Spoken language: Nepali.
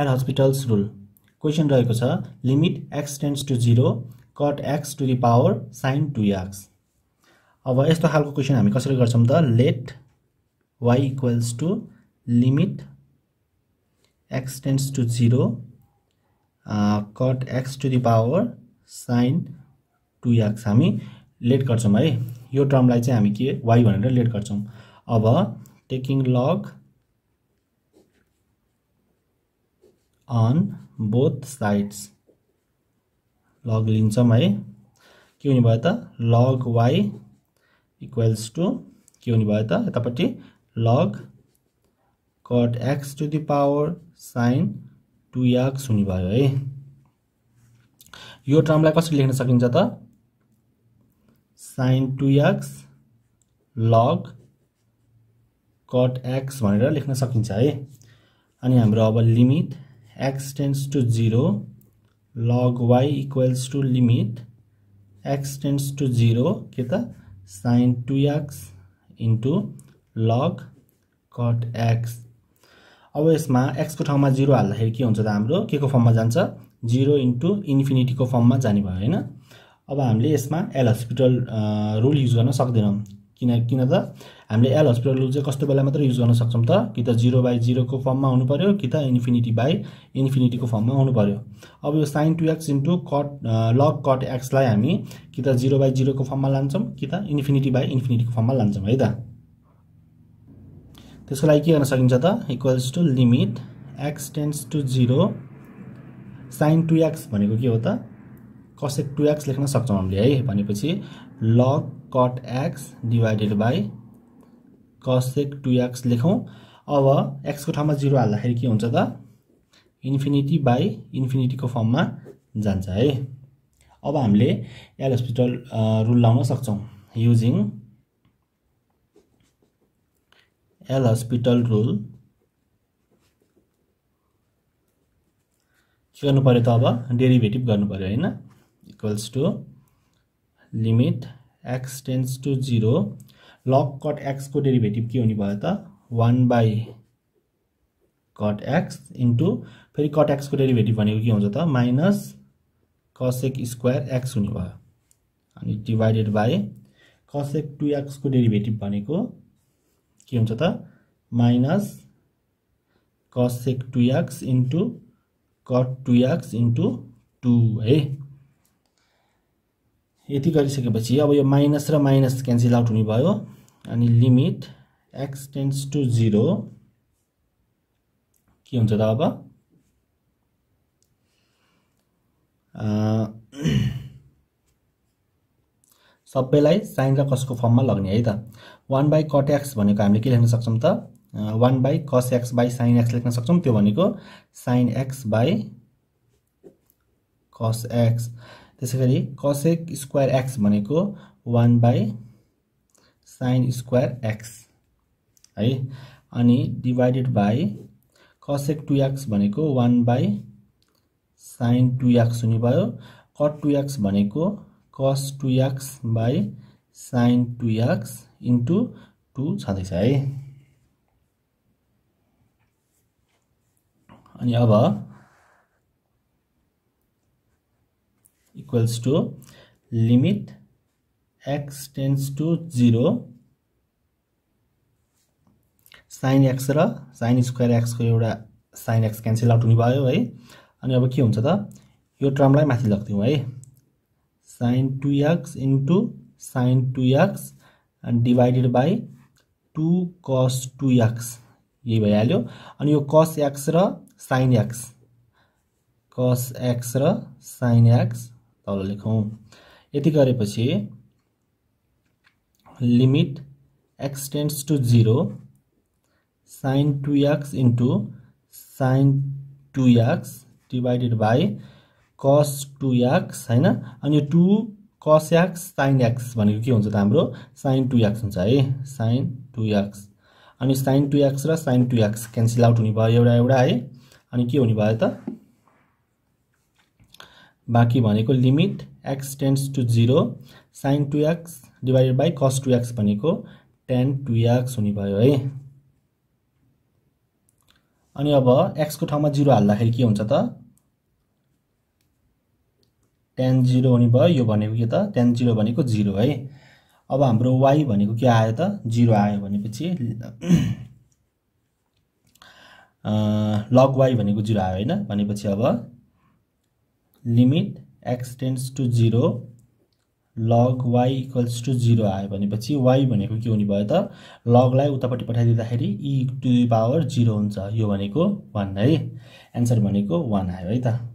एल हस्पिटल्स रुल क्वेसन रहेको छ limit x tends to zero cot x to the power sine two x अब यस्तो खालको क्वेसन हामी कसरी गर्छौँ त let y equals to limit x tends to zero cot x to the power sine two x हामी लेट गर्छौँ है यो टर्मलाई चाहिँ हामी के वाइ भनेर लेट गर्छौँ अब taking log on both sides log लिन्छौँ है के हुने भयो त लग वाइ इक्वल्स टु के हुने भयो त यतापट्टि log cot x to the power sine two x हुने भयो है यो टर्मलाई कसरी लेख्न सकिन्छ त sine two x log cot x भनेर लेख्न सकिन्छ है अनि हाम्रो अब limit x tends to zero log y equals to limit x tends to zero के त sine two x into log cot अब यसमा एक्सको ठाउँमा जिरो हाल्दाखेरि के हुन्छ त हाम्रो? के को फर्ममा जान्छ? जिरो इन्टु इन्फिनिटीको फर्ममा जाने भयो होइन? अब हामीले यसमा एल हस्पिटल रुल युज गर्न सक्दैनौँ। किन किन त? हामीले एल हस्पिटल रुल चाहिँ कस्तो बेला मात्रै युज गर्न सक्छौँ त? कि त जिरो बाई जिरोको फर्ममा हुनु पऱ्यो कि त इन्फिनिटी बाई इन्फिनिटीको फर्ममा हुनु पऱ्यो अब यो sine two x into cot log cot एक्सलाई हामी कि त जिरो बाई जिरोको फर्ममा लान्छौँ कि त इन्फिनिटी बाई इन्फिनिटीको फर्ममा लान्छौँ है त? त्यसको लागि के गर्न सकिन्छ त? Equals to limit x tends to zero sine two x भनेको के हो त? कसेक टु एक्स लेख्न सक्छौँ हामीले है भनेपछि log cot x divided by cosec two x लेखौँ। अब एक्सको ठाउँमा जिरो हाल्दाखेरि के हुन्छ त? इन्फिनिटी बाई इन्फिनिटीको फर्ममा जान्छ है। अब हामीले एल हस्पिटल रुल लाउन सक्छौँ। युजिङ एल हस्पिटल रुल के गर्नु पऱ्यो त अब? डेरिभेटिभ गर्नु पऱ्यो होइन? Equals to limit x tends to zero log cot एक्सको derivative के हुने भयो त one by cot x into फेरि कट एक्सको डेरिभेटिभ भनेको के हुन्छ त माइनस कसेक स्क्वायर एक्स हुने भयो अनि डिभाइडेड बाई कसेक टु एक्सको डेरिभेटिभ भनेको के हुन्छ त minus cosec two x into cot two x into two है। यति गरिसकेपछि अब यो माइनस र माइनस क्यान्सल आउट हुने भयो। अनि limit x tends to zero के हुन्छ त अब? सबैलाई साइन र कसको फर्ममा लग्ने है त? वान बाई कट एक्स भनेको हामीले के लेख्न सक्छौँ त? One by cos x by sine x लेख्न सक्छौँ त्यो भनेको sine x by cos x त्यसै गरी कसेक स्क्वायर एक्स भनेको one by sine square x है? अनि divided by cosec two x भनेको one by sine two x हुने भयो कट टु एक्स भनेको cos two x by sine two x into two छँदैछ है? अनि अब equals to limit x tends to zero sine x र साइन स्क्वायर एक्सको एउटा साइन एक्स क्यान्सल आउट हुने भयो है। अनि अब के हुन्छ त? यो टर्मलाई माथि लग्थ्यौँ है। Sine two x into sine two x divided by two cos two x यही भइहाल्यो। अनि यो कस एक्स र साइन एक्स कस एक्स र साइन एक्स तल लेखौँ। यति गरेपछि limit x tends to zero sine two x into sine two x divided by cos two x होइन? अनि टु कस एक्स साइन एक्स भनेको के हुन्छ त हाम्रो? साइन टु एक्स हुन्छ है। साइन टु एक्स अनि साइन टु एक्स र sine two x cancel out हुने भयो एउटा एउटा है। अनि के हुने भयो त? बाँकी भनेको limit x tends to zero sine two x divided by cos two x भनेको टेन टु एक्स हुने भयो है। अनि अब एक्सको ठाउँमा जिरो हाल्दाखेरि के हुन्छ त? टेन जिरो हुने भयो यो भनेको के त? टेन जिरो भनेको जिरो है। अब हाम्रो वाइ भनेको के आयो त? जिरो आयो भनेपछि लग वाइ भनेको जिरो आयो होइन। भनेपछि अब limit x tends to zero log y equals to zero आयो भनेपछि वाइ भनेको के हुने भयो त? लगलाई उतापट्टि पठाइदिँदाखेरि इ टु पावर जिरो हुन्छ। यो भनेको वान है। एन्सर भनेको वान आयो है त।